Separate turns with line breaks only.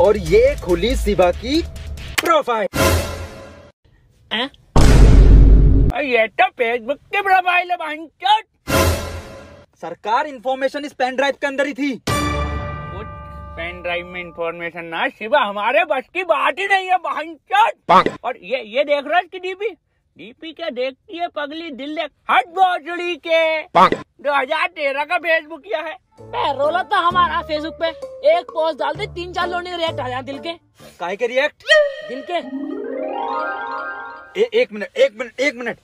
और ये खुली शिवा की प्रोफ़ाइल
ये तो फेसबुक की प्रोफ़ाइल है
सरकार इंफॉर्मेशन इस पेन ड्राइव के अंदर ही थी।
कुछ पेन ड्राइव में इंफॉर्मेशन ना शिवा हमारे बस की बात ही नहीं है बहनचोद और ये ये देख रहा है डीपी डीपी क्या देखती है? पगली दिल देख हट भोसड़ी के। दो हज़ार तेरह का फेसबुक किया है।
रोला तो हमारा फेसबुक पे। एक पोस्ट डाल दे तीन चार लोग रिएक्ट आ जाए दिल के।
काहे के रिएक्ट
दिल के।
ए, एक मिनट एक मिनट एक मिनट।